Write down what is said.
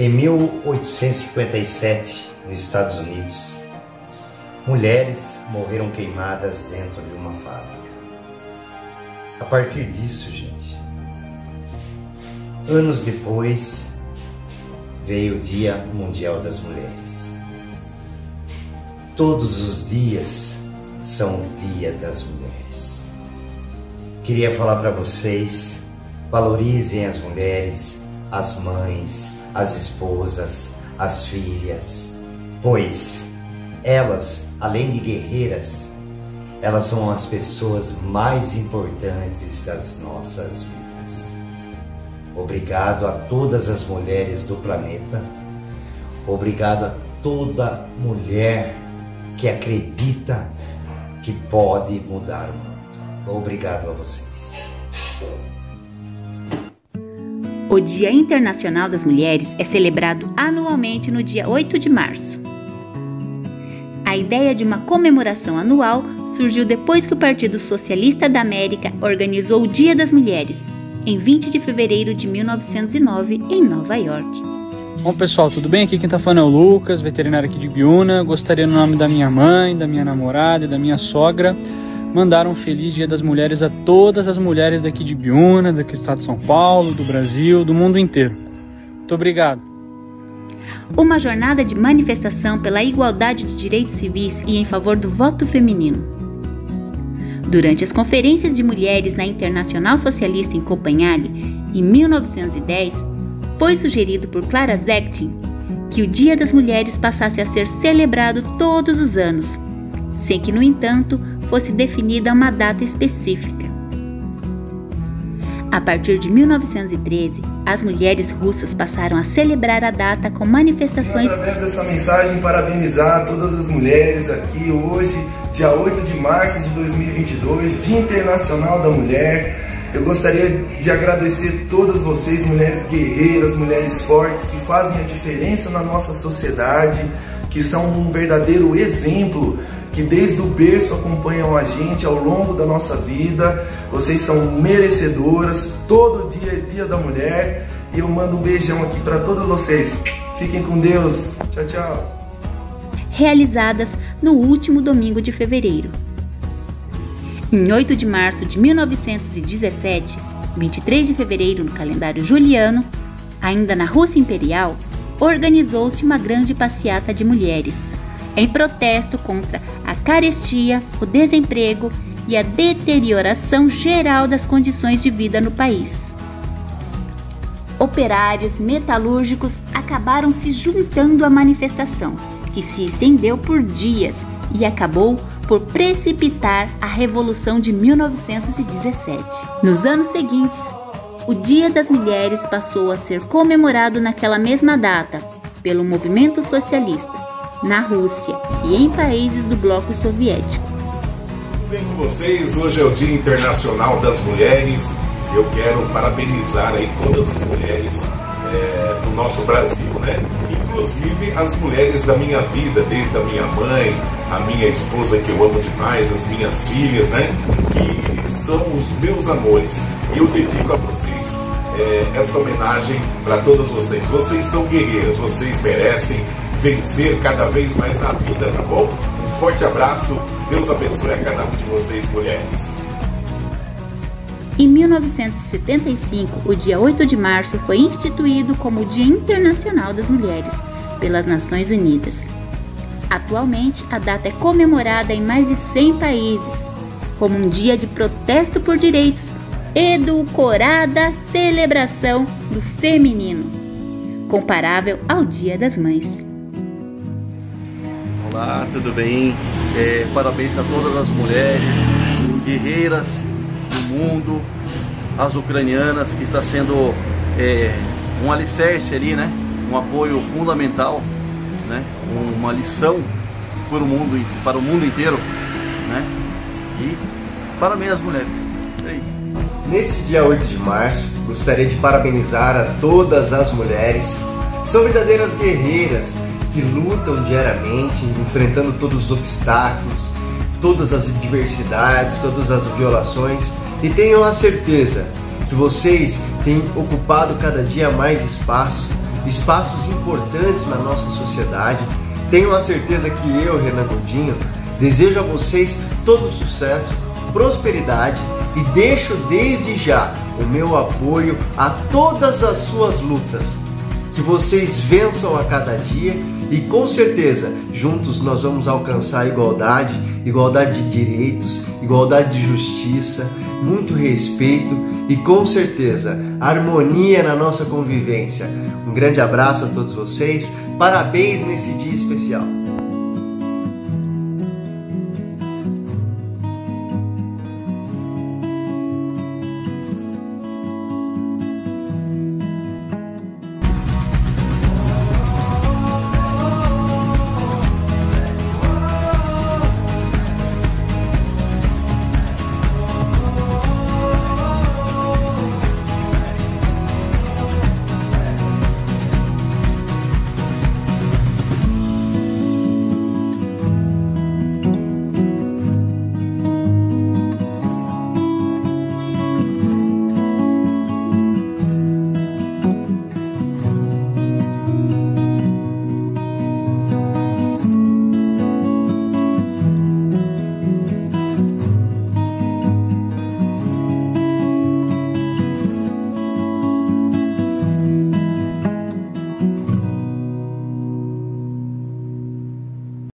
Em 1857, nos Estados Unidos, mulheres morreram queimadas dentro de uma fábrica. A partir disso, gente, anos depois, veio o Dia Mundial das Mulheres. Todos os dias são o Dia das Mulheres. Queria falar para vocês, valorizem as mulheres, as mães, as esposas, as filhas, pois elas, além de guerreiras, elas são as pessoas mais importantes das nossas vidas. Obrigado a todas as mulheres do planeta. Obrigado a toda mulher que acredita que pode mudar o mundo. Obrigado a vocês. O Dia Internacional das Mulheres é celebrado anualmente no dia 8 de março. A ideia de uma comemoração anual surgiu depois que o Partido Socialista da América organizou o Dia das Mulheres, em 20 de fevereiro de 1909, em Nova York. Bom pessoal, tudo bem? Aqui quem tá falando é o Lucas, veterinário aqui de Biúna. Gostaria no nome da minha mãe, da minha namorada e da minha sogra mandar um feliz Dia das Mulheres a todas as mulheres daqui de Biúna, daqui do estado de São Paulo, do Brasil, do mundo inteiro. Muito obrigado. Uma jornada de manifestação pela igualdade de direitos civis e em favor do voto feminino. Durante as conferências de mulheres na Internacional Socialista em Copenhague, em 1910, foi sugerido por Clara Zetkin que o Dia das Mulheres passasse a ser celebrado todos os anos, sem que, no entanto, fosse definida uma data específica. A partir de 1913, as mulheres russas passaram a celebrar a data com manifestações. Através dessa mensagem, parabenizar todas as mulheres aqui hoje, dia 8 de março de 2022, Dia Internacional da Mulher. Eu gostaria de agradecer todas vocês, mulheres guerreiras, mulheres fortes, que fazem a diferença na nossa sociedade, que são um verdadeiro exemplo que desde o berço acompanham a gente ao longo da nossa vida. Vocês são merecedoras. Todo dia é Dia da Mulher. E eu mando um beijão aqui para todas vocês. Fiquem com Deus. Tchau, tchau. Realizadas no último domingo de fevereiro. Em 8 de março de 1917, 23 de fevereiro no calendário juliano, ainda na Rússia Imperial, organizou-se uma grande passeata de mulheres em protesto contra carestia, o desemprego e a deterioração geral das condições de vida no país. Operários metalúrgicos acabaram se juntando à manifestação, que se estendeu por dias e acabou por precipitar a Revolução de 1917. Nos anos seguintes, o Dia das Mulheres passou a ser comemorado naquela mesma data pelo movimento socialista na Rússia e em países do bloco soviético. Bem com vocês? Hoje é o Dia Internacional das Mulheres. Eu quero parabenizar aí todas as mulheres é, do nosso Brasil, né? Inclusive as mulheres da minha vida, desde a minha mãe, a minha esposa que eu amo demais, as minhas filhas, né? Que são os meus amores. Eu dedico a vocês é, essa homenagem para todas vocês. Vocês são guerreiras, vocês merecem vencer cada vez mais na vida, tá bom? Um forte abraço, Deus abençoe a cada um de vocês, mulheres. Em 1975, o dia 8 de março foi instituído como o Dia Internacional das Mulheres pelas Nações Unidas. Atualmente, a data é comemorada em mais de 100 países como um dia de protesto por direitos, edulcorada celebração do feminino, comparável ao Dia das Mães. Olá, tudo bem? É, parabéns a todas as mulheres guerreiras do mundo, as ucranianas, que está sendo é, um alicerce ali, né? Um apoio fundamental, né? Uma lição para o mundo, para o mundo inteiro, né? E parabéns às mulheres. É isso. Nesse dia 8 de março, gostaria de parabenizar a todas as mulheres. São verdadeiras guerreiras que lutam diariamente, enfrentando todos os obstáculos, todas as adversidades, todas as violações e tenham a certeza que vocês têm ocupado cada dia mais espaço espaços importantes na nossa sociedade. Tenho a certeza que eu, Renan Godinho, desejo a vocês todo sucesso, prosperidade e deixo desde já o meu apoio a todas as suas lutas. Que vocês vençam a cada dia e com certeza juntos nós vamos alcançar igualdade, igualdade de direitos, igualdade de justiça, muito respeito e com certeza harmonia na nossa convivência. Um grande abraço a todos vocês, parabéns nesse dia especial.